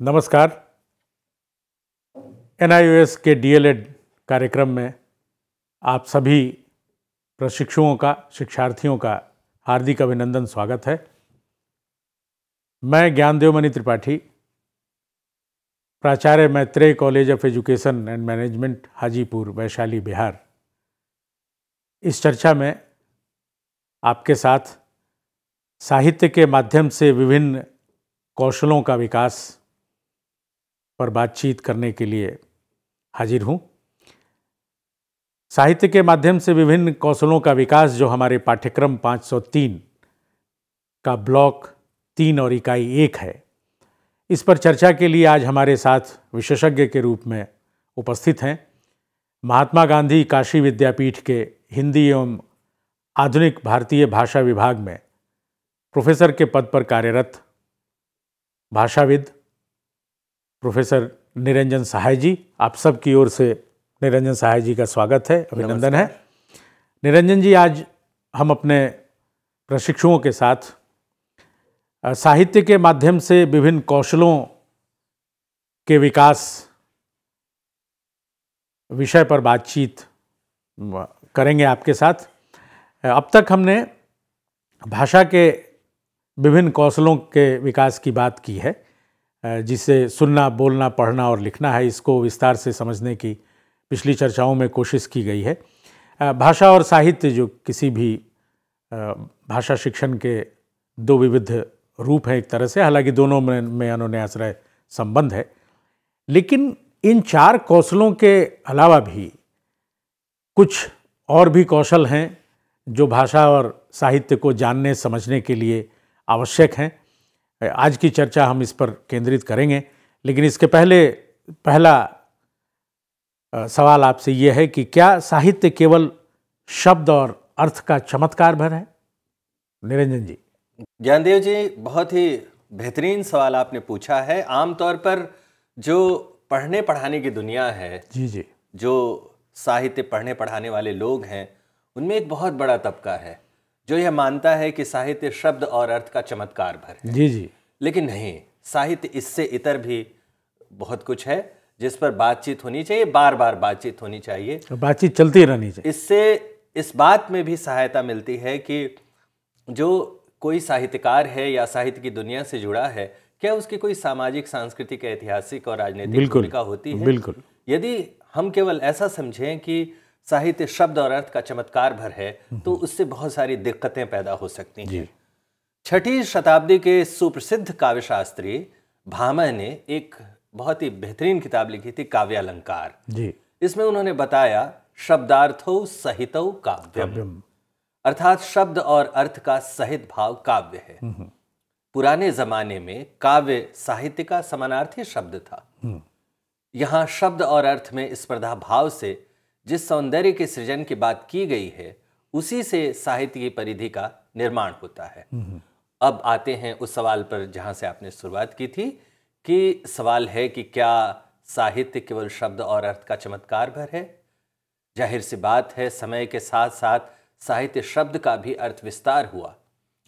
नमस्कार। एन के डीएलएड कार्यक्रम में आप सभी प्रशिक्षुओं का, शिक्षार्थियों का हार्दिक अभिनंदन, स्वागत है। मैं ज्ञानदेव मणि त्रिपाठी, प्राचार्य Maitreya college of education and management, Hajipur, Vaishali, Bihar. इस चर्चा में आपके साथ साहित्य के माध्यम से विभिन्न कौशलों का विकास पर बातचीत करने के लिए हाजिर हूँ। साहित्य के माध्यम से विभिन्न कौशलों का विकास जो हमारे पाठ्यक्रम 503 का ब्लॉक तीन और इकाई एक है, इस पर चर्चा के लिए आज हमारे साथ विशेषज्ञ के रूप में उपस्थित हैं। महात्मा गांधी काशी विद्यापीठ के हिंदी एवं आधुनिक भारतीय भाषा विभाग में प्रोफेसर के पद पर कार्यरत भाषाविद प्रोफेसर निरंजन सहाय जी आप सब की ओर से निरंजन सहाय जी का स्वागत है अभिनंदन है। निरंजन जी आज हम अपने प्रशिक्षुओं के साथ साहित्य के माध्यम से विभिन्न कौशलों के विकास विषय पर बातचीत करेंगे आपके साथ। अब तक हमने भाषा के विभिन्न कौशलों के विकास की बात की है। जिसे सुनना, बोलना, पढ़ना और लिखना है, इसको विस्तार से समझने की पिछली चर्चाओं में कोशिश की गई है। भाषा और साहित्य जो किसी भी भाषा शिक्षण के दो विविध रूप हैं एक तरह से, हालाँकि दोनों में में उन्होंने आश्रय संबंध है। लेकिन इन चार कौशलों के अलावा भी कुछ और भी कौशल हैं जो भाषा और साहित्य को जानने, समझने के लिए आवश्यक हैं। आज की चर्चा हम इस पर केंद्रित करेंगे लेकिन इसके पहले पहला सवाल आपसे ये है कि क्या साहित्य केवल शब्द और अर्थ का चमत्कार भर है? निरंजन जी। ज्ञानदेव जी बहुत ही बेहतरीन सवाल आपने पूछा है। आमतौर पर जो पढ़ने पढ़ाने की दुनिया है जी जी। जो साहित्य पढ़ने पढ़ाने वाले लोग हैं उनमें एक बहुत बड़ा तबका है। जो यह मानता है कि साहित्य शब्द और अर्थ का चमत्कार भर है। जी जी। लेकिन नहीं साहित्य इससे इतर भी बहुत कुछ है जिस पर बातचीत होनी चाहिए बार बार बातचीत होनी चाहिए। बातचीत चलती रहनी चाहिए। इससे इस बात में भी सहायता मिलती है कि जो कोई साहित्यकार है या साहित्य की दुनिया से जुड़ा है क्या उसकी कोई सामाजिक सांस्कृतिक ऐतिहासिक और राजनीतिक भूमिका होती है? बिल्कुल। यदि हम केवल ऐसा समझें कि साहित्य शब्द और अर्थ का चमत्कार भर है तो उससे बहुत सारी दिक्कतें पैदा हो सकती हैं। छठी शताब्दी के सुप्रसिद्ध काव्य शास्त्री भामा ने एक बहुत ही बेहतरीन किताब लिखी थी काव्यालंकार। जी। इसमें उन्होंने बताया शब्दार्थो सहितो काव्यम। अर्थात शब्द और अर्थ का सहित भाव काव्य है। पुराने जमाने में काव्य साहित्य का समानार्थी शब्द था। यहाँ शब्द और अर्थ में स्पर्धा भाव से जिस सौंदर्य के सृजन की बात की गई है उसी से साहित्य की परिधि का निर्माण होता है। अब आते हैं उस सवाल पर जहाँ से आपने शुरुआत की थी कि सवाल है कि क्या साहित्य केवल शब्द और अर्थ का चमत्कार भर है? ज़ाहिर सी बात है समय के साथ साथ साहित्य शब्द का भी अर्थ विस्तार हुआ।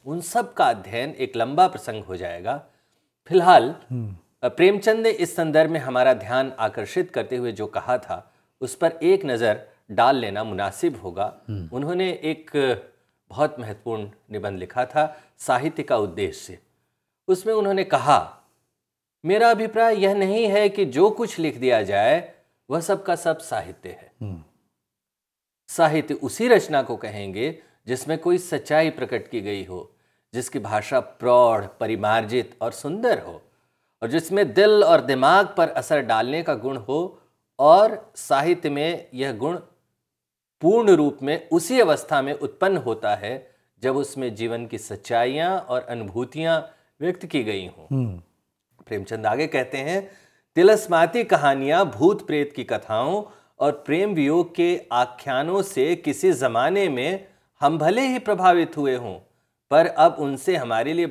उन सब का अध्ययन एक लंबा प्रसंग हो जाएगा। फ़िलहाल प्रेमचंद ने इस संदर्भ में हमारा ध्यान आकर्षित करते हुए जो कहा था उस पर एक नज़र डाल लेना मुनासिब होगा हम्म। उन्होंने एक बहुत महत्वपूर्ण निबंध लिखा था साहित्य का उद्देश्य उसमें उन्होंने कहा मेरा अभिप्राय यह नहीं है कि जो कुछ लिख दिया जाए वह सब का सब साहित्य है हम्म। साहित्य उसी रचना को कहेंगे जिसमें कोई सच्चाई प्रकट की गई हो जिसकी भाषा प्रौढ़ परिमार्जित और सुंदर हो और जिसमें दिल और दिमाग पर असर डालने का गुण हो और साहित्य में यह गुण पूर्ण रूप में उसी अवस्था में उत्पन्न होता है जब उसमें जीवन की सच्चाइयाँ और अनुभूतियाँ व्यक्त की गई हों हम्म। प्रेमचंद आगे कहते हैं तिलस्माती कहानियाँ भूत प्रेत की कथाओं और प्रेम वियोग के आख्यानों से किसी ज़माने में हम भले ही प्रभावित हुए हों पर अब उनसे हमारे लिए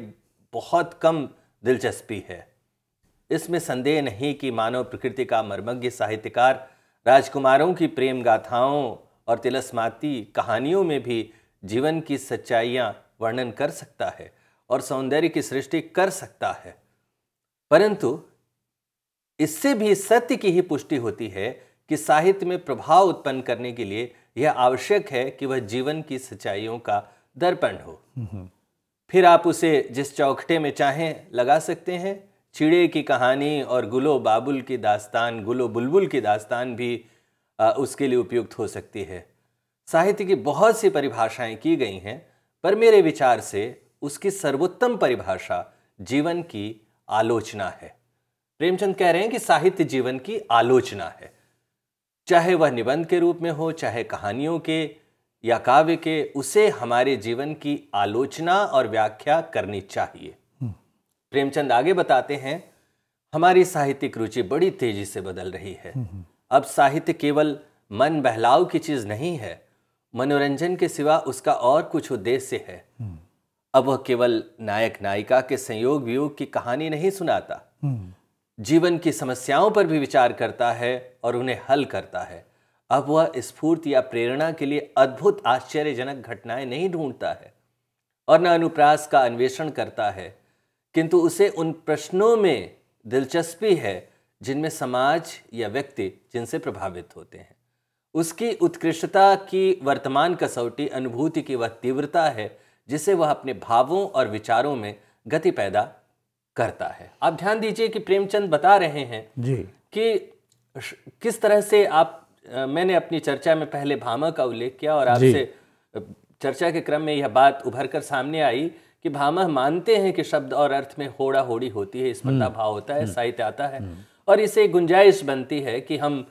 बहुत कम दिलचस्पी है इसमें संदेह नहीं कि मानव प्रकृति का मर्मज्ञ साहित्यकार राजकुमारों की प्रेम गाथाओं और तिलस्माती कहानियों में भी जीवन की सच्चाइयाँ वर्णन कर सकता है और सौंदर्य की सृष्टि कर सकता है। परंतु इससे भी सत्य की ही पुष्टि होती है कि साहित्य में प्रभाव उत्पन्न करने के लिए यह आवश्यक है कि वह जीवन की सच्चाइयों का दर्पण हो। फिर आप उसे जिस चौखटे में चाहें लगा सकते हैं। चिड़े की कहानी और गुलो बाबुल की दास्तान गुलो बुलबुल की दास्तान भी आ, उसके लिए उपयुक्त हो सकती है। साहित्य की बहुत सी परिभाषाएँ की गई हैं पर मेरे विचार से उसकी सर्वोत्तम परिभाषा जीवन की आलोचना है। प्रेमचंद कह रहे हैं कि साहित्य जीवन की आलोचना है। चाहे वह निबंध के रूप में हो चाहे कहानियों के या काव्य के उसे हमारे जीवन की आलोचना और व्याख्या करनी चाहिए। प्रेमचंद आगे बताते हैं, हमारी साहित्यिक रुचि बड़ी तेज़ी से बदल रही है। अब साहित्य केवल मन बहलाव की चीज़ नहीं है, मनोरंजन के सिवा उसका और कुछ उद्देश्य है। अब वह केवल नायक नायिका के संयोग वियोग की कहानी नहीं सुनाता। जीवन की समस्याओं पर भी विचार करता है और उन्हें हल करता है। अब वह स्फूर्ति या प्रेरणा के लिए अद्भुत आश्चर्यजनक घटनाएँ नहीं ढूंढता है और न अनुप्रास का अन्वेषण करता है। किंतु उसे उन प्रश्नों में दिलचस्पी है जिनमें समाज या व्यक्ति जिनसे प्रभावित होते हैं। उसकी उत्कृष्टता की वर्तमान कसौटी अनुभूति की वह तीव्रता है जिसे वह अपने भावों और विचारों में गति पैदा करता है। आप ध्यान दीजिए कि प्रेमचंद बता रहे हैं जी। कि किस तरह से आप मैंने अपनी चर्चा में पहले भामा का उल्लेख किया और आपसे चर्चा के क्रम में यह बात उभर कर सामने आई कि भामा मानते हैं कि शब्द और अर्थ में होड़ा होड़ी होती है स्पर्धा हम्म। भाव होता है हम्म। साहित्य आता है हम्म। और इसे गुंजाइश बनती है कि हम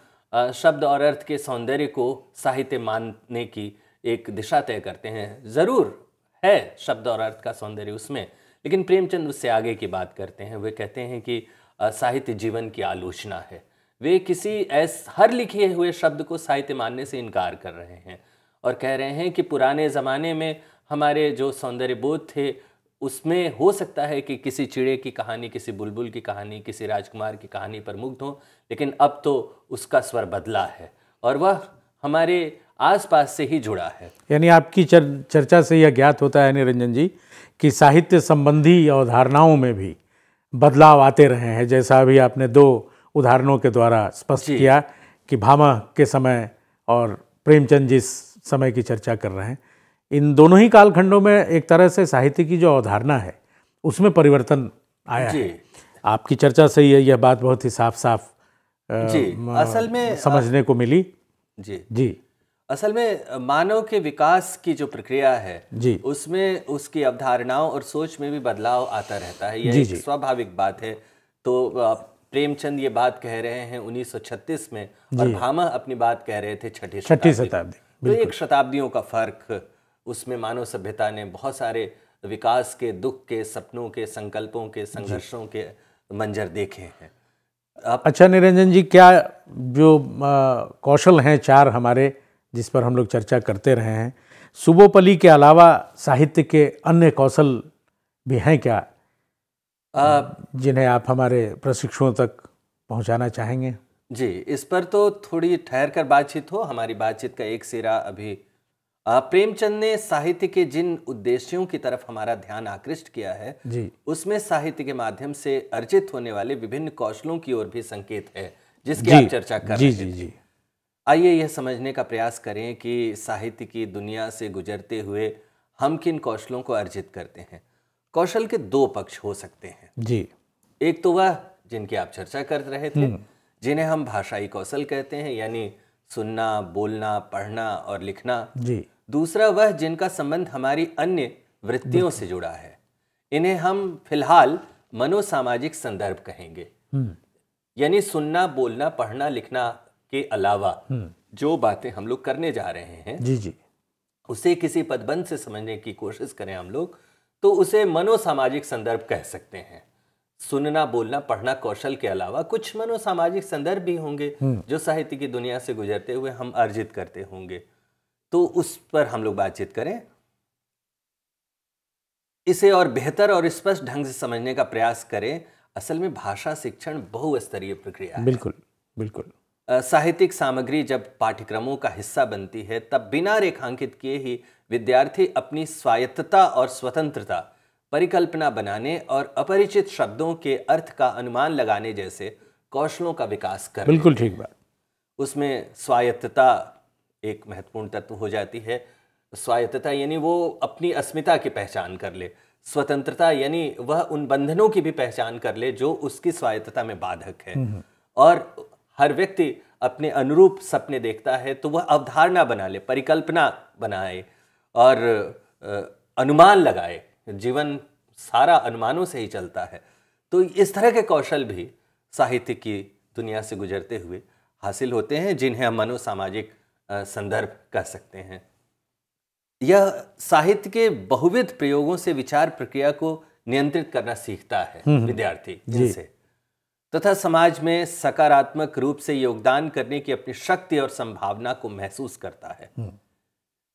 शब्द और अर्थ के सौंदर्य को साहित्य मानने की एक दिशा तय करते हैं ज़रूर है शब्द और अर्थ का सौंदर्य उसमें लेकिन प्रेमचंद उससे आगे की बात करते हैं वे कहते हैं कि साहित्य जीवन की आलोचना है वे किसी ऐस हर लिखे हुए शब्द को साहित्य मानने से इनकार कर रहे हैं और कह रहे हैं कि पुराने ज़माने में हमारे जो सौंदर्य बोध थे उसमें हो सकता है कि किसी चिड़े की कहानी किसी बुलबुल की कहानी किसी राजकुमार की कहानी पर मुग्ध हो लेकिन अब तो उसका स्वर बदला है और वह हमारे आसपास से ही जुड़ा है। यानी आपकी चर, चर्चा से यह ज्ञात होता है निरंजन जी कि साहित्य संबंधी अवधारणाओं में भी बदलाव आते रहे हैं। जैसा अभी आपने दो उदाहरणों के द्वारा स्पष्ट किया कि भामा के समय और प्रेमचंद जिस समय की चर्चा कर रहे हैं। इन दोनों ही कालखंडों में एक तरह से साहित्य की जो अवधारणा है उसमें परिवर्तन आया जी। है। आपकी चर्चा से ही यह बात बहुत ही साफ़ साफ़ जी। असल में समझने को मिली। जी। जी। असल में मानव के विकास की जो प्रक्रिया है जी। उसमें उसकी अवधारणाओं और सोच में भी बदलाव आता रहता है। यह एक स्वाभाविक बात है। तो प्रेमचंद ये बात कह रहे हैं 1936 में और भामा अपनी बात कह रहे थे छठी छठी शताब्दी। तो एक शताब्दियों का फ़र्क उसमें मानव सभ्यता ने बहुत सारे विकास के दुख के सपनों के संकल्पों के संघर्षों के मंजर देखे हैं। आप अच्छा निरंजन जी क्या जो कौशल हैं चार हमारे जिस पर हम लोग चर्चा करते रहे हैं सुबोपली के अलावा साहित्य के अन्य कौशल भी हैं क्या जिन्हें आप हमारे प्रशिक्षुओं तक पहुंचाना चाहेंगे? जी इस पर तो थोड़ी ठहर कर बातचीत हो। हमारी बातचीत का एक सिरा अभी प्रेमचंद ने साहित्य के जिन उद्देश्यों की तरफ़ हमारा ध्यान आकृष्ट किया है जी। उसमें साहित्य के माध्यम से अर्जित होने वाले विभिन्न कौशलों की ओर भी संकेत है जिसकी आप चर्चा कर जी, रहे जी जी। आइए यह समझने का प्रयास करें कि साहित्य की दुनिया से गुजरते हुए हम किन कौशलों को अर्जित करते हैं। कौशल के दो पक्ष हो सकते हैं। जी। एक तो वह जिनकी आप चर्चा कर रहे थे हम्म। जिन्हें हम भाषाई कौशल कहते हैं यानी सुनना बोलना पढ़ना और लिखना। जी। दूसरा वह जिनका संबंध हमारी अन्य वृत्तियों से जुड़ा है इन्हें हम फ़िलहाल मनोसामाजिक संदर्भ कहेंगे हम्म। यानी सुनना बोलना पढ़ना लिखना के अलावा हम्म। जो बातें हम लोग करने जा रहे हैं जी जी उसे किसी पदबंध से समझने की कोशिश करें हम लोग तो उसे मनोसामाजिक संदर्भ कह सकते हैं सुनना बोलना पढ़ना कौशल के अलावा कुछ मनोसामाजिक संदर्भ भी होंगे हम्म। जो साहित्य की दुनिया से गुजरते हुए हम अर्जित करते होंगे तो उस पर हम लोग बातचीत करें। इसे और बेहतर और स्पष्ट ढंग से समझने का प्रयास करें असल में भाषा शिक्षण बहुस्तरीय प्रक्रिया बिल्कुल बिल्कुल। साहित्यिक सामग्री जब पाठ्यक्रमों का हिस्सा बनती है तब बिना रेखांकित किए ही विद्यार्थी अपनी स्वायत्तता और स्वतंत्रता परिकल्पना बनाने और अपरिचित शब्दों के अर्थ का अनुमान लगाने जैसे कौशलों का विकास कर बिल्कुल ठीक बात। उसमें स्वायत्तता एक महत्वपूर्ण तत्व हो जाती है स्वायत्तता यानी वो अपनी अस्मिता की पहचान कर ले। स्वतंत्रता यानी वह उन बंधनों की भी पहचान कर ले जो उसकी स्वायत्तता में बाधक है। और हर व्यक्ति अपने अनुरूप सपने देखता है तो वह अवधारणा बना ले परिकल्पना बनाए और अनुमान लगाए। जीवन सारा अनुमानों से ही चलता है। तो इस तरह के कौशल भी साहित्य की दुनिया से गुजरते हुए हासिल होते हैं जिन्हें हम मनोसामाजिक संदर्भ कह सकते हैं। यह साहित्य के बहुविध प्रयोगों से विचार प्रक्रिया को नियंत्रित करना सीखता है हम्म, हम्म। विद्यार्थी जिनसे तथा समाज में सकारात्मक रूप से योगदान करने की अपनी शक्ति और संभावना को महसूस करता है। हम्म।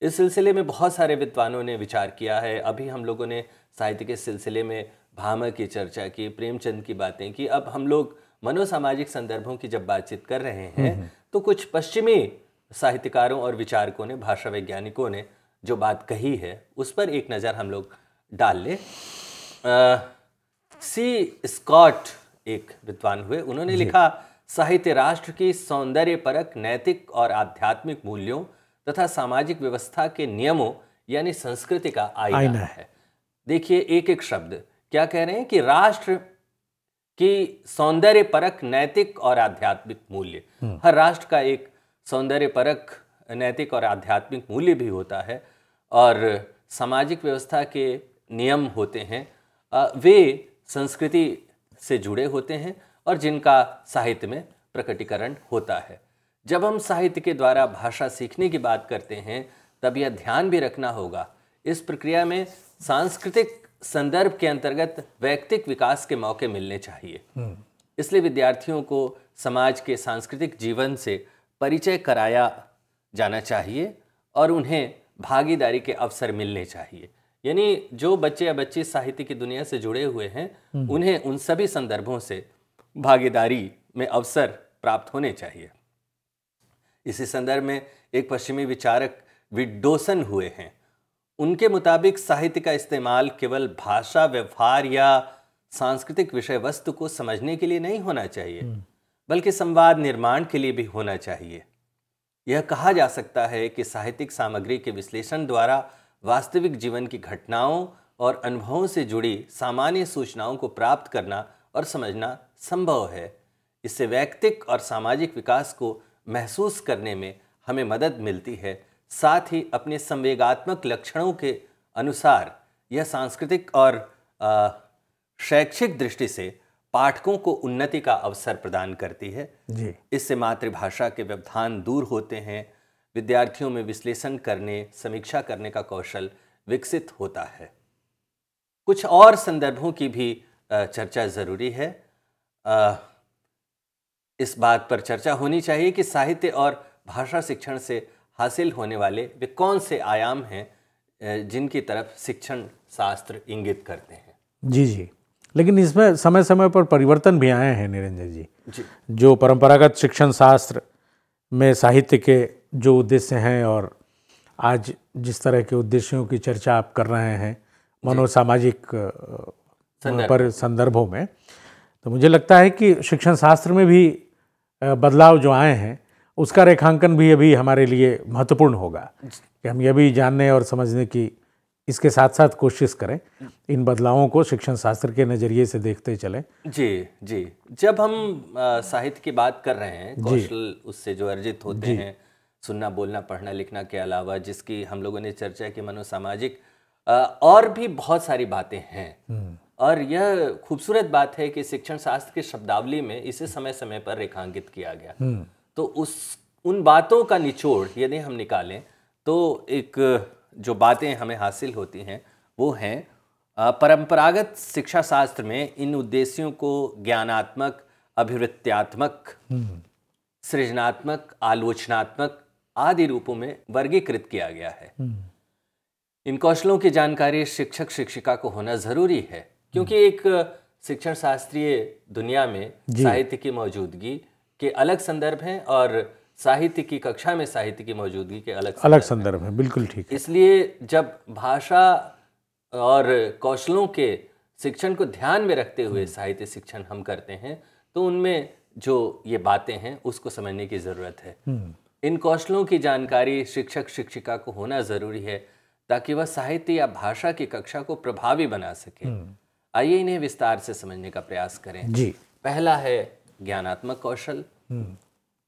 इस सिलसिले में बहुत सारे विद्वानों ने विचार किया है। अभी हम लोगों ने साहित्य के सिलसिले में भामा की चर्चा की प्रेमचंद की बातें की। अब हम लोग मनोसामाजिक संदर्भों की जब बातचीत कर रहे हैं तो कुछ पश्चिमी साहित्यकारों और विचारकों ने भाषा वैज्ञानिकों ने जो बात कही है उस पर एक नज़र हम लोग डाल ले। सी स्कॉट एक विद्वान हुए। उन्होंने लिखा साहित्य राष्ट्र की सौंदर्य परक नैतिक और आध्यात्मिक मूल्यों तथा सामाजिक व्यवस्था के नियमों यानी संस्कृति का आईना, आईना है। देखिए एक एक शब्द। क्या कह रहे हैं कि राष्ट्र की सौंदर्य परक नैतिक और आध्यात्मिक मूल्य। हम्म। हर राष्ट्र का एक सौंदर्य परक नैतिक और आध्यात्मिक मूल्य भी होता है और सामाजिक व्यवस्था के नियम होते हैं। वे संस्कृति से जुड़े होते हैं और जिनका साहित्य में प्रकटीकरण होता है। जब हम साहित्य के द्वारा भाषा सीखने की बात करते हैं तब यह ध्यान भी रखना होगा। इस प्रक्रिया में सांस्कृतिक संदर्भ के अंतर्गत वैयक्तिक विकास के मौके मिलने चाहिए। हम्म। इसलिए विद्यार्थियों को समाज के सांस्कृतिक जीवन से परिचय कराया जाना चाहिए और उन्हें भागीदारी के अवसर मिलने चाहिए यानी जो बच्चे या बच्ची साहित्य की दुनिया से जुड़े हुए हैं हम्म। उन्हें उन सभी संदर्भों से भागीदारी में अवसर प्राप्त होने चाहिए इसी संदर्भ में एक पश्चिमी विचारक विडोसन हुए हैं उनके मुताबिक साहित्य का इस्तेमाल केवल भाषा व्यवहार या सांस्कृतिक विषय वस्तु को समझने के लिए नहीं होना चाहिए हम्म। बल्कि संवाद निर्माण के लिए भी होना चाहिए। यह कहा जा सकता है कि साहित्यिक सामग्री के विश्लेषण द्वारा वास्तविक जीवन की घटनाओं और अनुभवों से जुड़ी सामान्य सूचनाओं को प्राप्त करना और समझना संभव है। इससे वैयक्तिक और सामाजिक विकास को महसूस करने में हमें मदद मिलती है। साथ ही अपने संवेगात्मक लक्षणों के अनुसार यह सांस्कृतिक और शैक्षिक दृष्टि से पाठकों को उन्नति का अवसर प्रदान करती है। जी। इससे मातृभाषा के व्यवधान दूर होते हैं विद्यार्थियों में विश्लेषण करने समीक्षा करने का कौशल विकसित होता है। कुछ और संदर्भों की भी चर्चा ज़रूरी है। इस बात पर चर्चा होनी चाहिए कि साहित्य और भाषा शिक्षण से हासिल होने वाले वे कौन से आयाम हैं जिनकी तरफ़ शिक्षण शास्त्र इंगित करते हैं। जी जी। लेकिन इसमें समय समय पर परिवर्तन भी आए हैं निरंजन जी, जी। जो परंपरागत शिक्षण शास्त्र में साहित्य के जो उद्देश्य हैं और आज जिस तरह के उद्देश्यों की चर्चा आप कर रहे हैं मनोसामाजिक पर संदर्भों में तो मुझे लगता है कि शिक्षण शास्त्र में भी बदलाव जो आए हैं उसका रेखांकन भी अभी हमारे लिए महत्वपूर्ण होगा। कि हम यह भी जानने और समझने की इसके साथ साथ कोशिश करें इन बदलावों को शिक्षण शास्त्र के नज़रिए से देखते चलें। जी जी। जब हम साहित्य की बात कर रहे हैं कौशल उससे जो अर्जित होते हैं सुनना बोलना पढ़ना लिखना के अलावा जिसकी हम लोगों ने चर्चा की मनोसामाजिक और भी बहुत सारी बातें हैं। हम्म। और यह खूबसूरत बात है कि शिक्षण शास्त्र की शब्दावली में इसे समय समय पर रेखांकित किया गया। हम्म। तो उस उन बातों का निचोड़ यदि हम निकालें तो एक जो बातें हमें हासिल होती हैं वो हैं परंपरागत शिक्षा शास्त्र में इन उद्देश्यों को ज्ञानात्मक अभिवृत्त्यात्मक सृजनात्मक आलोचनात्मक आदि रूपों में वर्गीकृत किया गया है। इन कौशलों की जानकारी शिक्षक शिक्षिका को होना ज़रूरी है क्योंकि एक शिक्षण शास्त्रीय दुनिया में साहित्य की मौजूदगी के अलग संदर्भ हैं और साहित्य की कक्षा में साहित्य की मौजूदगी के अलग अलग संदर्भ है। बिल्कुल ठीक है। इसलिए जब भाषा और कौशलों के शिक्षण को ध्यान में रखते हुए साहित्य शिक्षण हम करते हैं तो उनमें जो ये बातें हैं उसको समझने की ज़रूरत है। इन कौशलों की जानकारी शिक्षक शिक्षिका को होना ज़रूरी है ताकि वह साहित्य या भाषा की कक्षा को प्रभावी बना सके। आइए इन्हें विस्तार से समझने का प्रयास करें। जी। पहला है ज्ञानात्मक कौशल।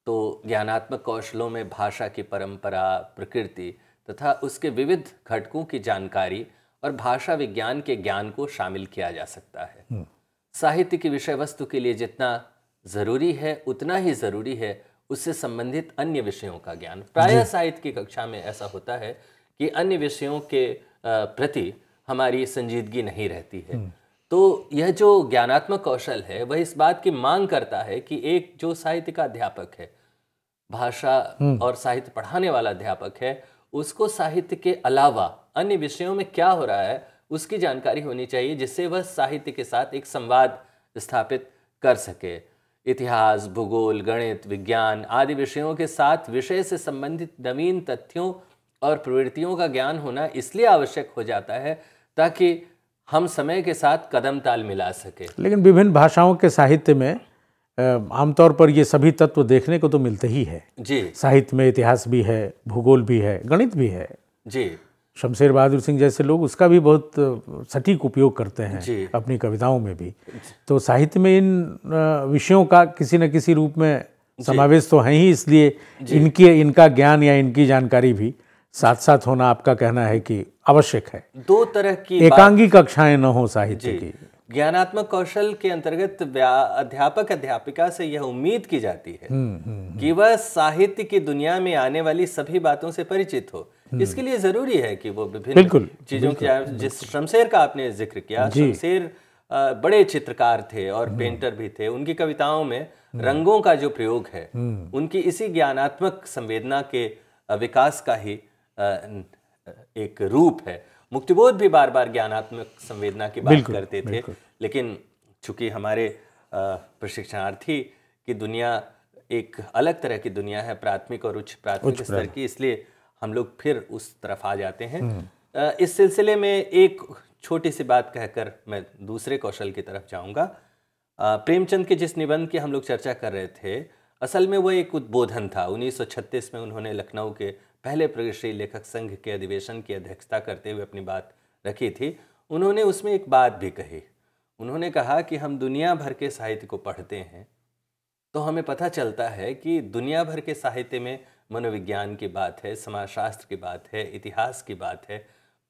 तो ज्ञानात्मक कौशलों में भाषा की परंपरा प्रकृति तथा उसके विविध घटकों की जानकारी और भाषा विज्ञान के ज्ञान को शामिल किया जा सकता है। साहित्य की विषय वस्तु के लिए जितना ज़रूरी है उतना ही ज़रूरी है उससे संबंधित अन्य विषयों का ज्ञान। प्राय साहित्य की कक्षा में ऐसा होता है कि अन्य विषयों के प्रति हमारी संजीदगी नहीं रहती है। तो यह जो ज्ञानात्मक कौशल है वह इस बात की मांग करता है कि एक जो साहित्य का अध्यापक है भाषा और साहित्य पढ़ाने वाला अध्यापक है उसको साहित्य के अलावा अन्य विषयों में क्या हो रहा है उसकी जानकारी होनी चाहिए जिससे वह साहित्य के साथ एक संवाद स्थापित कर सके। इतिहास भूगोल गणित विज्ञान आदि विषयों के साथ विषय से संबंधित नवीन तथ्यों और प्रवृत्तियों का ज्ञान होना इसलिए आवश्यक हो जाता है ताकि हम समय के साथ कदम ताल मिला सके। लेकिन विभिन्न भाषाओं के साहित्य में आमतौर पर ये सभी तत्व देखने को तो मिलते ही है। जी। साहित्य में इतिहास भी है भूगोल भी है गणित भी है। जी। शमशेर बहादुर सिंह जैसे लोग उसका भी बहुत सटीक उपयोग करते हैं अपनी कविताओं में भी। तो साहित्य में इन विषयों का किसी न किसी रूप में समावेश तो है ही इसलिए इनकी इनका ज्ञान या इनकी जानकारी भी साथ साथ होना आपका कहना है कि आवश्यक है। दो तरह की एकांगी कक्षाएँ न हो साहित्य की। ज्ञानात्मक कौशल के अंतर्गत अध्यापक अध्यापिका से यह उम्मीद की जाती है हम्म, हम्म, हम्म। कि वह साहित्य की दुनिया में आने वाली सभी बातों से परिचित हो। इसके लिए ज़रूरी है कि वो विभिन्न चीज़ों की जिस शमशेर का आपने ज़िक्र किया शमशेर बड़े चित्रकार थे और पेंटर भी थे। उनकी कविताओं में रंगों का जो प्रयोग है उनकी इसी ज्ञानात्मक संवेदना के विकास का ही एक रूप है। मुक्तिबोध भी बार बार ज्ञानात्मक संवेदना की बात करते थे लेकिन चूँकि हमारे प्रशिक्षणार्थी की दुनिया एक अलग तरह की दुनिया है प्राथमिक और उच्च प्राथमिक स्तर की इसलिए हम लोग फिर उस तरफ़ आ जाते हैं। हम्म। इस सिलसिले में एक छोटी सी बात कहकर मैं दूसरे कौशल की तरफ़ जाऊँगा। प्रेमचंद के जिस निबंध की हम लोग चर्चा कर रहे थे असल में वो एक उद्बोधन था। 1936 में उन्होंने लखनऊ के पहले प्रगतिशील लेखक संघ के अधिवेशन की अध्यक्षता करते हुए अपनी बात रखी थी। उन्होंने उसमें एक बात भी कही। उन्होंने कहा कि हम दुनिया भर के साहित्य को पढ़ते हैं तो हमें पता चलता है कि दुनिया भर के साहित्य में मनोविज्ञान की बात है, समाजशास्त्र की बात है, इतिहास की बात है।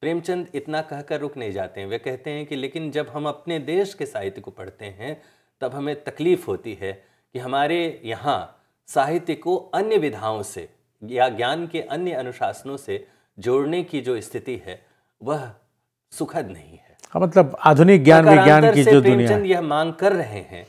प्रेमचंद इतना कहकर रुक नहीं जाते हैं। वे कहते हैं कि लेकिन जब हम अपने देश के साहित्य को पढ़ते हैं, तब हमें तकलीफ़ होती है कि हमारे यहाँ साहित्य को अन्य विधाओं से या ज्ञान के अन्य अनुशासनों से जोड़ने की जो स्थिति है वह सुखद नहीं है। हाँ, मतलब आधुनिक ज्ञान विज्ञान की जो दुनिया यह मांग कर रहे हैं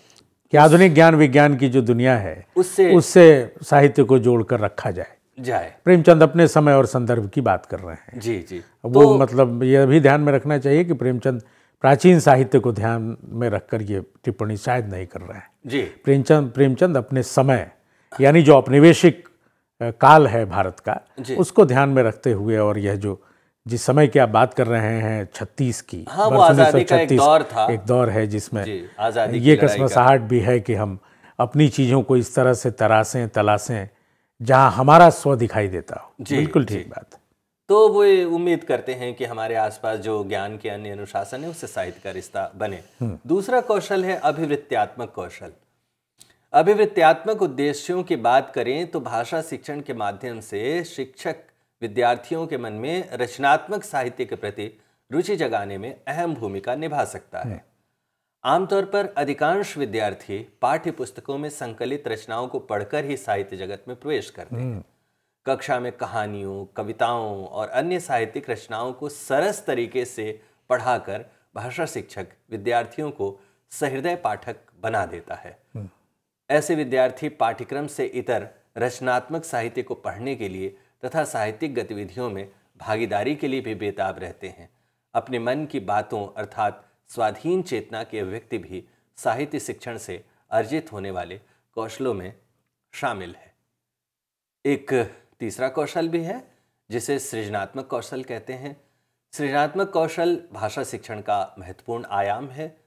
कि आधुनिक ज्ञान विज्ञान की जो दुनिया है उससे उससे साहित्य को जोड़कर रखा जाए। जाए। प्रेमचंद अपने समय और संदर्भ की बात कर रहे हैं। जी जी। वो तो, मतलब यह भी ध्यान में रखना चाहिए कि प्रेमचंद प्राचीन साहित्य को ध्यान में रखकर ये टिप्पणी शायद नहीं कर रहे हैं। जी। प्रेमचंद प्रेमचंद अपने समय यानी जो औपनिवेशिक काल है भारत का उसको ध्यान में रखते हुए और यह जो जिस समय की आप बात कर रहे हैं छत्तीस की हाँ, वो आज़ादी का एक दौर था। एक दौर है जिसमें ये कसमसाहट भी है कि हम अपनी चीज़ों को इस तरह से तरासें तलाशें जहाँ हमारा स्व दिखाई देता हो। बिल्कुल ठीक बात। तो वो उम्मीद करते हैं कि हमारे आसपास जो ज्ञान के अन्य अनुशासन है उससे साहित्य का रिश्ता बने। हम्म। दूसरा कौशल है अभिवृत्त्यात्मक कौशल। अभिवृत्त्यात्मक उद्देश्यों की बात करें तो भाषा शिक्षण के माध्यम से शिक्षक विद्यार्थियों के मन में रचनात्मक साहित्य के प्रति रुचि जगाने में अहम भूमिका निभा सकता है आमतौर पर अधिकांश विद्यार्थी पाठ्य पुस्तकों में संकलित रचनाओं को पढ़कर ही साहित्य जगत में प्रवेश करते हैं हम्म। कक्षा में कहानियों कविताओं और अन्य साहित्यिक रचनाओं को सरस तरीके से पढ़ाकर भाषा शिक्षक विद्यार्थियों को सहृदय पाठक बना देता है हम्म। ऐसे विद्यार्थी पाठ्यक्रम से इतर रचनात्मक साहित्य को पढ़ने के लिए तथा साहित्यिक गतिविधियों में भागीदारी के लिए भी बेताब रहते हैं। अपने मन की बातों अर्थात स्वाधीन चेतना के अभिव्यक्ति भी साहित्य शिक्षण से अर्जित होने वाले कौशलों में शामिल है। एक तीसरा कौशल भी है, जिसे सृजनात्मक कौशल कहते हैं। सृजनात्मक कौशल भाषा शिक्षण का महत्वपूर्ण आयाम है।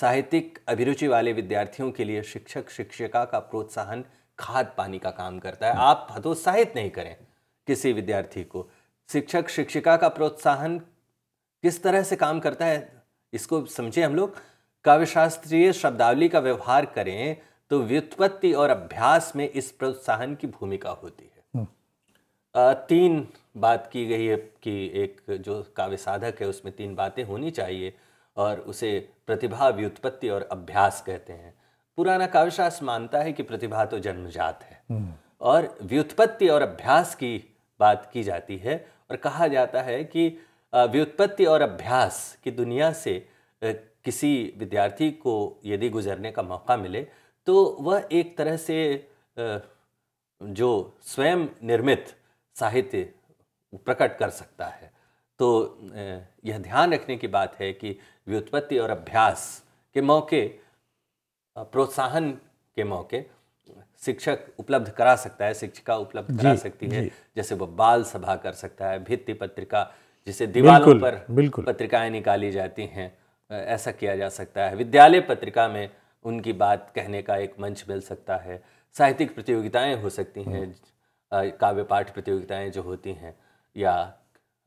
साहित्यिक अभिरुचि वाले विद्यार्थियों के लिए शिक्षक शिक्षिका का प्रोत्साहन खाद पानी का काम करता है। आप हतोत्साहित नहीं करें किसी विद्यार्थी को। शिक्षक शिक्षिका का प्रोत्साहन किस तरह से काम करता है इसको समझे हम लोग। काव्यशास्त्रीय शब्दावली का व्यवहार करें तो व्युत्पत्ति और अभ्यास में इस प्रोत्साहन की भूमिका होती है। हम्म। तीन बात की गई है कि एक जो काव्य साधक है उसमें तीन बातें होनी चाहिए। और उसे प्रतिभा व्युत्पत्ति और अभ्यास कहते हैं। पुराना काव्यशास्त्र मानता है कि प्रतिभा तो जन्मजात है। हम्म। और व्युत्पत्ति और अभ्यास की बात की जाती है और कहा जाता है कि व्युत्पत्ति और अभ्यास की दुनिया से किसी विद्यार्थी को यदि गुजरने का मौका मिले तो वह एक तरह से जो स्वयं निर्मित साहित्य प्रकट कर सकता है। तो यह ध्यान रखने की बात है कि व्युत्पत्ति और अभ्यास के मौके प्रोत्साहन के मौके शिक्षक उपलब्ध करा सकता है शिक्षिका उपलब्ध करा सकती है। जैसे वो बाल सभा कर सकता है भित्ति पत्रिका जिसे दीवारों पर बिल्कुल। पत्रिकाएँ निकाली जाती हैं ऐसा किया जा सकता है। विद्यालय पत्रिका में उनकी बात कहने का एक मंच मिल सकता है। साहित्यिक प्रतियोगिताएँ हो सकती हैं काव्य पाठ प्रतियोगिताएँ जो होती हैं या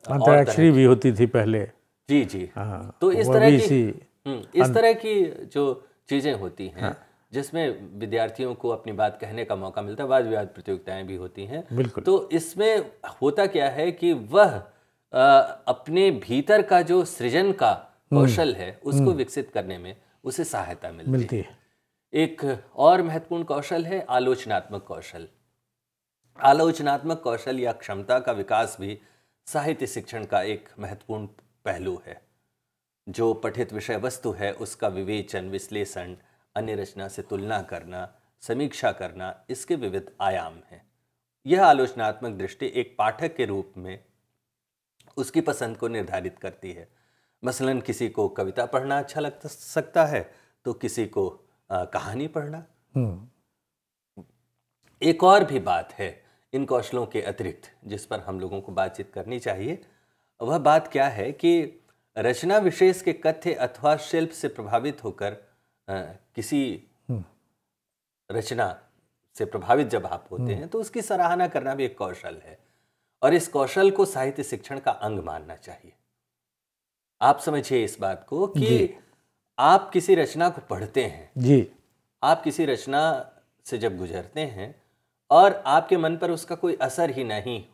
अंतराक्षरी भी होती थी पहले। जी जी। हाँ, तो इस तरह की हम्म, इस तरह की जो चीज़ें होती हैं हाँ, जिसमें विद्यार्थियों को अपनी बात कहने का मौका मिलता है वाद विवाद प्रतियोगिताएँ भी होती हैं। तो इसमें होता क्या है कि वह आ, अपने भीतर का जो सृजन का हम्म। कौशल है उसको हम्म। विकसित करने में उसे सहायता मिलती, मिलती है। एक और महत्वपूर्ण कौशल है आलोचनात्मक कौशल। आलोचनात्मक कौशल या क्षमता का विकास भी साहित्य शिक्षण का एक महत्वपूर्ण पहलू है। जो पठित विषय वस्तु है उसका विवेचन विश्लेषण अन्य रचना से तुलना करना समीक्षा करना इसके विविध आयाम हैं। यह आलोचनात्मक दृष्टि एक पाठक के रूप में उसकी पसंद को निर्धारित करती है। मसलन किसी को कविता पढ़ना अच्छा लग सकता है तो किसी को आ, कहानी पढ़ना। हम्म। एक और भी बात है इन कौशलों के अतिरिक्त जिस पर हम लोगों को बातचीत करनी चाहिए वह बात क्या है कि रचना विशेष के कथ्य अथवा शिल्प से प्रभावित होकर किसी हम्म। रचना से प्रभावित जब आप होते हम्म। हैं तो उसकी सराहना करना भी एक कौशल है। और इस कौशल को साहित्य शिक्षण का अंग मानना चाहिए। आप समझिए इस बात को कि आप किसी रचना को पढ़ते हैं। जी। आप किसी रचना से जब गुजरते हैं और आपके मन पर उसका कोई असर ही नहीं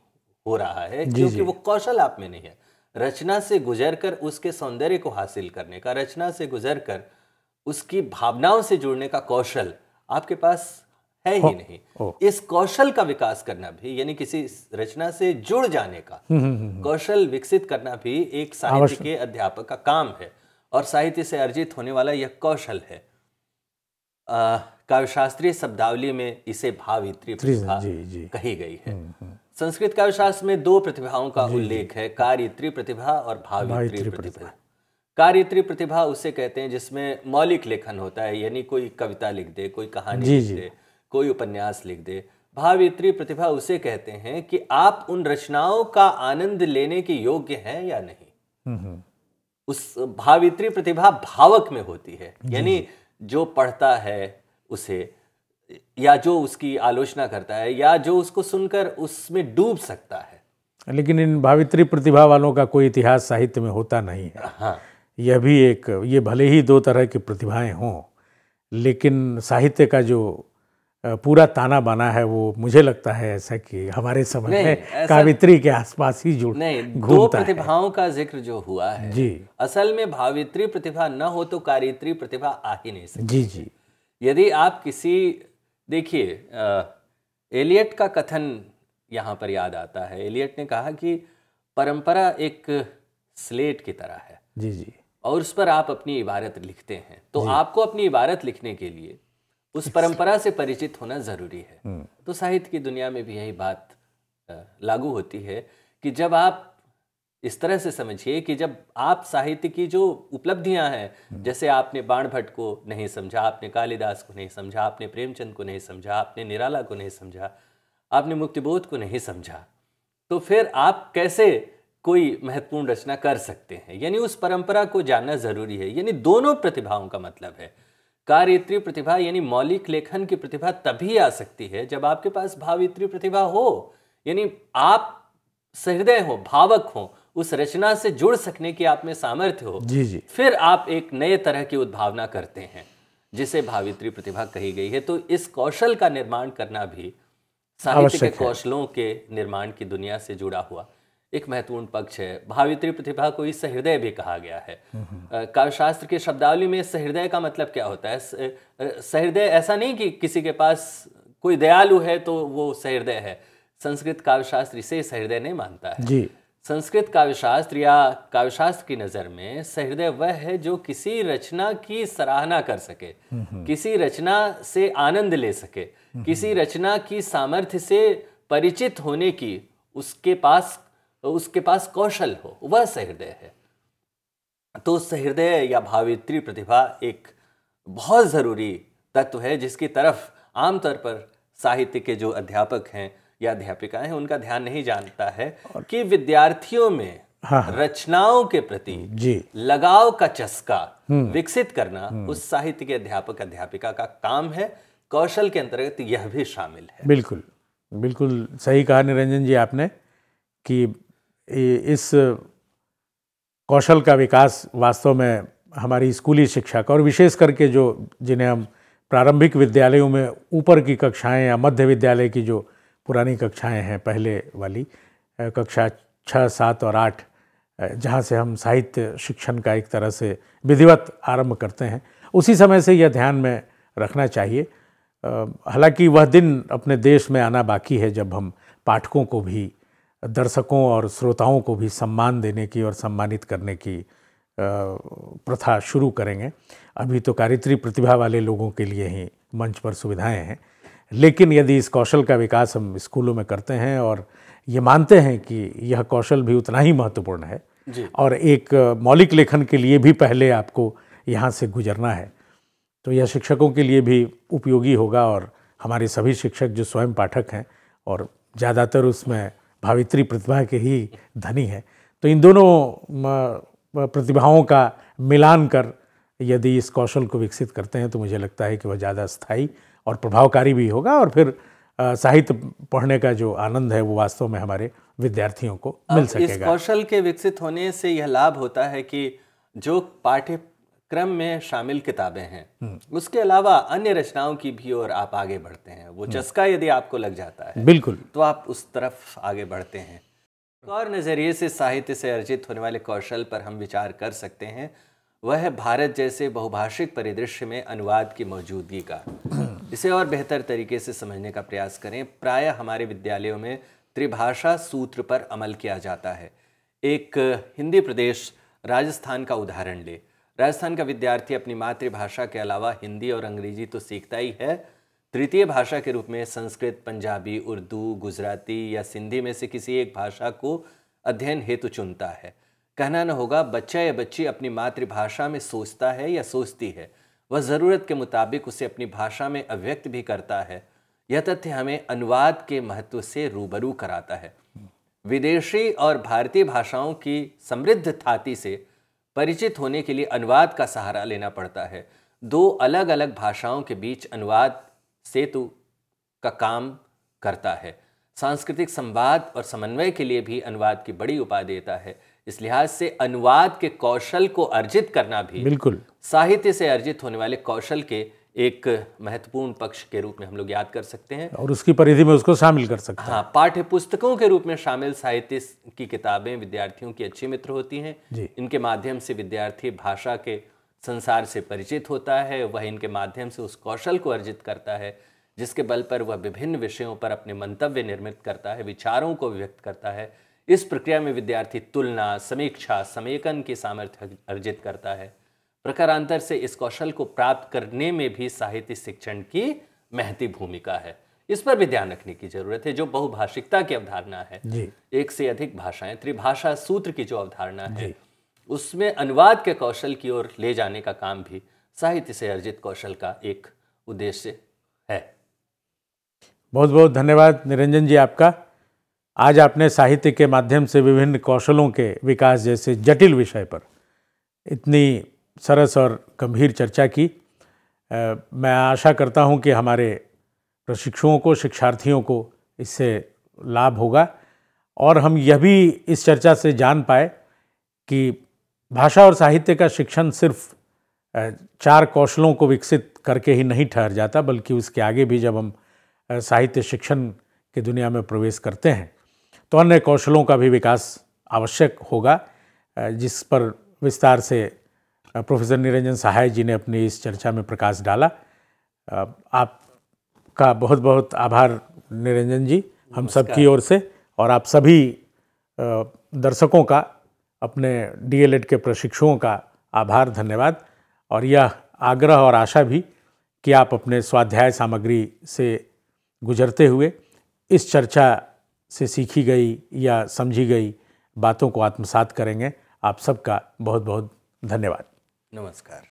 हो रहा है क्योंकि वो कौशल आप में नहीं है। रचना से गुजरकर उसके सौंदर्य को हासिल करने का रचना से गुजरकर उसकी भावनाओं से जुड़ने का कौशल आपके पास है ही नहीं। इस कौशल का विकास करना भी यानी किसी रचना से जुड़ जाने का हम्म, हम्म, हम्म, कौशल विकसित करना भी एक साहित्य के अध्यापक का काम है और साहित्य से अर्जित होने वाला यह कौशल है। काव्यशास्त्रीय शब्दावली में इसे भावित्री कही गई है। संस्कृत काव्यशास्त्र में दो प्रतिभाओं का उल्लेख है कार्यत्री प्रतिभा और भावित्री प्रतिभा। कार्यत्री प्रतिभा उसे कहते हैं जिसमें मौलिक लेखन होता है यानी कोई कविता लिख दे कोई कहानी लिख दे कोई उपन्यास लिख दे। भावित्री प्रतिभा उसे कहते हैं कि आप उन रचनाओं का आनंद लेने के योग्य हैं या नहीं। हम्म, हम्म। उस भावित्री प्रतिभा भावक में होती है यानी जो पढ़ता है उसे या जो उसकी आलोचना करता है या जो उसको सुनकर उसमें डूब सकता है। लेकिन इन भावित्री प्रतिभा वालों का कोई इतिहास साहित्य में होता नहीं है। हाँ। यह भी एक ये भले ही दो तरह की प्रतिभाएँ हों लेकिन साहित्य का जो पूरा ताना बना है वो मुझे लगता है ऐसा कि हमारे समय में कावित्री के आसपास ही जुड़ नहीं दो प्रतिभाओं का ज़िक्र जो हुआ है जी। असल में भावित्री प्रतिभा न हो तो कारित्री प्रतिभा आ ही नहीं सकती। जी जी। यदि आप किसी देखिए एलियट का कथन यहाँ पर याद आता है। एलियट ने कहा कि परंपरा एक स्लेट की तरह है। जी जी। और उस पर आप अपनी इबारत लिखते हैं। तो आपको अपनी इबारत लिखने के लिए उस परंपरा से परिचित होना ज़रूरी है। हम्म। तो साहित्य की दुनिया में भी यही बात लागू होती है कि जब आप इस तरह से समझिए कि जब आप साहित्य की जो उपलब्धियाँ हैं हम्म। जैसे आपने बाण भट्ट को नहीं समझा आपने कालिदास को नहीं समझा आपने प्रेमचंद को नहीं समझा आपने निराला को नहीं समझा आपने मुक्तिबोध को नहीं समझा तो फिर आप कैसे कोई महत्वपूर्ण रचना कर सकते हैं? यानी उस परंपरा को जानना ज़रूरी है। यानी दोनों प्रतिभाओं का मतलब है। कार्यत्री प्रतिभा यानी मौलिक लेखन की प्रतिभा तभी आ सकती है जब आपके पास भावित्री प्रतिभा हो। यानी आप सहृदय हो भावक हो उस रचना से जुड़ सकने की आप में सामर्थ्य हो जी जी। फिर आप एक नए तरह की उद्भावना करते हैं जिसे भावित्री प्रतिभा कही गई है। तो इस कौशल का निर्माण करना भी साहित्य के कौशलों के निर्माण की दुनिया से जुड़ा हुआ एक महत्वपूर्ण पक्ष है। भावित्री प्रतिभा को इस सहृदय भी कहा गया है। काव्यशास्त्र के शब्दावली में सहृदय का मतलब क्या होता है? सहृदय ऐसा नहीं कि किसी के पास कोई दयालु है तो वो सहृदय है। संस्कृत काव्यशास्त्र इसे सहृदय नहीं मानता है। जी। संस्कृत काव्यशास्त्र या काव्यशास्त्र की नज़र में सहृदय वह है जो किसी रचना की सराहना कर सके किसी रचना से आनंद ले सके किसी रचना की सामर्थ्य से परिचित होने की उसके पास उसके पास कौशल हो वह सहृदय है। तो सहृदय या भावित्री प्रतिभा एक बहुत ज़रूरी तत्व है जिसकी तरफ़ आमतौर पर साहित्य के जो अध्यापक हैं या अध्यापिका हैं उनका ध्यान नहीं जानता है कि विद्यार्थियों में हाँ, हाँ। रचनाओं के प्रति जी लगाव का चस्का हम्म। विकसित करना हम्म। उस साहित्य के अध्यापक अध्यापिका का काम है कौशल के अंतर्गत यह भी शामिल है बिल्कुल बिल्कुल सही कहा निरंजन जी आपने कि इस कौशल का विकास वास्तव में हमारी स्कूली शिक्षा का और विशेष करके जो जिन्हें हम प्रारंभिक विद्यालयों में ऊपर की कक्षाएँ या मध्य विद्यालय की जो पुरानी कक्षाएँ हैं पहले वाली कक्षा छः सात और आठ जहाँ से हम साहित्य शिक्षण का एक तरह से विधिवत आरंभ करते हैं। उसी समय से यह ध्यान में रखना चाहिए। हालाँकि वह दिन अपने देश में आना बाकी है जब हम पाठकों को भी, दर्शकों और श्रोताओं को भी सम्मान देने की और सम्मानित करने की प्रथा शुरू करेंगे। अभी तो कारित्री प्रतिभा वाले लोगों के लिए ही मंच पर सुविधाएँ हैं। लेकिन यदि इस कौशल का विकास हम स्कूलों में करते हैं और ये मानते हैं कि यह कौशल भी उतना ही महत्वपूर्ण है और एक मौलिक लेखन के लिए भी पहले आपको यहाँ से गुजरना है तो यह शिक्षकों के लिए भी उपयोगी होगा और हमारे सभी शिक्षक जो स्वयं पाठक हैं और ज़्यादातर उसमें भावित्री प्रतिभा के ही धनी हैं तो इन दोनों प्रतिभाओं का मिलान कर यदि इस कौशल को विकसित करते हैं तो मुझे लगता है कि वह ज़्यादा स्थायी और प्रभावकारी भी होगा और फिर साहित्य पढ़ने का जो आनंद है वो वास्तव में हमारे विद्यार्थियों को मिल सकेगा। इस कौशल के विकसित होने से यह लाभ होता है कि जो पाठ्यक्रम में शामिल किताबें हैं हम्म। उसके अलावा अन्य रचनाओं की भी और आप आगे बढ़ते हैं। वो हम्म। चस्का यदि आपको लग जाता है बिल्कुल। तो आप उस तरफ़ आगे बढ़ते हैं। और नज़रिए से साहित्य से अर्जित होने वाले कौशल पर हम विचार कर सकते हैं। वह भारत जैसे बहुभाषिक परिदृश्य में अनुवाद की मौजूदगी का। इसे और बेहतर तरीके से समझने का प्रयास करें प्राय हमारे विद्यालयों में त्रिभाषा सूत्र पर अमल किया जाता है। एक हिंदी प्रदेश राजस्थान का उदाहरण ले। राजस्थान का विद्यार्थी अपनी मातृभाषा के अलावा हिंदी और अंग्रेज़ी तो सीखता ही है। तृतीय भाषा के रूप में संस्कृत पंजाबी उर्दू गुजराती या सिंधी में से किसी एक भाषा को अध्ययन हेतु चुनता है। कहना न होगा, बच्चा या बच्ची अपनी मातृभाषा में सोचता है या सोचती है। वह ज़रूरत के मुताबिक उसे अपनी भाषा में अव्यक्त भी करता है। यह तथ्य हमें अनुवाद के महत्व से रूबरू कराता है। विदेशी और भारतीय भाषाओं की समृद्ध थाती से परिचित होने के लिए अनुवाद का सहारा लेना पड़ता है। दो अलग अलग भाषाओं के बीच अनुवाद सेतु का काम करता है। सांस्कृतिक संवाद और समन्वय के लिए भी अनुवाद की बड़ी उपाय देता है। इस लिहाज से अनुवाद के कौशल को अर्जित करना भी बिल्कुल। साहित्य से अर्जित होने वाले कौशल के एक महत्वपूर्ण पक्ष के रूप में हम लोग याद कर सकते हैं। और उसकी परिधि में उसको शामिल कर सकते हैं। हाँ पाठ्य पुस्तकों के रूप में शामिल साहित्य की किताबें विद्यार्थियों की अच्छी मित्र होती हैं। इनके माध्यम से विद्यार्थी भाषा के संसार से परिचित होता है वह इनके माध्यम से उस कौशल को अर्जित करता है जिसके बल पर वह विभिन्न विषयों पर अपने मंतव्य निर्मित करता है विचारों को व्यक्त करता है इस प्रक्रिया में विद्यार्थी तुलना समीक्षा समेकन की सामर्थ्य अर्जित करता है। प्रकारांतर से इस कौशल को प्राप्त करने में भी साहित्य शिक्षण की महती भूमिका है। इस पर भी ध्यान रखने की ज़रूरत है जो बहुभाषिकता की अवधारणा है। एक से अधिक भाषाएँ त्रिभाषा सूत्र की जो अवधारणा है उसमें अनुवाद के कौशल की ओर ले जाने का काम भी साहित्य से अर्जित कौशल का एक उद्देश्य है। बहुत बहुत धन्यवाद निरंजन जी आपका। आज आपने साहित्य के माध्यम से विभिन्न कौशलों के विकास जैसे जटिल विषय पर इतनी सरस और गंभीर चर्चा की। आ, मैं आशा करता हूँ कि हमारे प्रशिक्षुओं को शिक्षार्थियों को इससे लाभ होगा और हम यह भी इस चर्चा से जान पाए कि भाषा और साहित्य का शिक्षण सिर्फ़ चार कौशलों को विकसित करके ही नहीं ठहर जाता बल्कि उसके आगे भी जब हम साहित्य शिक्षण की दुनिया में प्रवेश करते हैं तो अन्य कौशलों का भी विकास आवश्यक होगा जिस पर विस्तार से प्रोफेसर निरंजन सहाय जी ने अपनी इस चर्चा में प्रकाश डाला। आपका बहुत बहुत आभार निरंजन जी हम सब की ओर से और आप सभी दर्शकों का अपने डीएलएड के प्रशिक्षुओं का आभार धन्यवाद। और यह आग्रह और आशा भी कि आप अपने स्वाध्याय सामग्री से गुजरते हुए इस चर्चा से सीखी गई या समझी गई बातों को आत्मसात करेंगे। आप सबका बहुत बहुत धन्यवाद। नमस्कार।